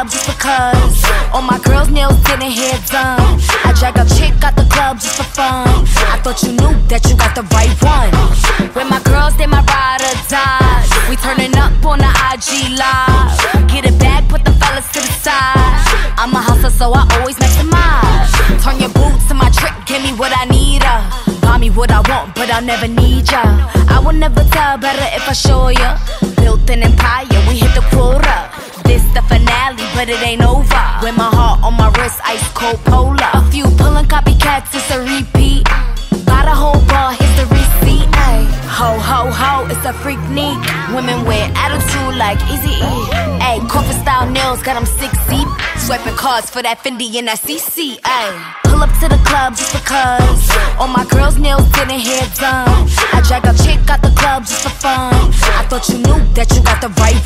club just because. All my girls' nails didn't hair done. I drag a chick out the club just for fun. I thought you knew that you got the right one. When my girls, they my ride or die. We turning up on the IG live. Get it back, put the fellas to the side. I'm a hustler, so I always maximize. Turn your boots to my trick, give me what I need. Uh. Buy me what I want, but I'll never need ya. I will never tell better if I show ya. Built an empire, we hit the quota. The finale, but it ain't over. With my heart on my wrist, ice cold polar. A few pulling copycats, it's a repeat. Got a whole bar, here's the. Ay. Ho ho ho, it's a freak neat. Women with attitude like Easy E. Ay, corporate style nails, got 'em six deep. Swiping cards for that Fendi and that CC. Ay. Pull up to the club just because. All my girls' nails didn't hair done. I drag a chick out the club just for fun. I thought you knew that you got the right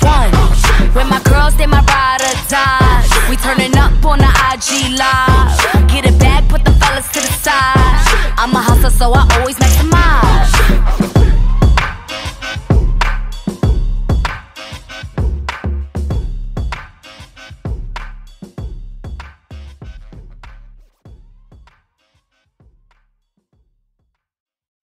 so I always maximize.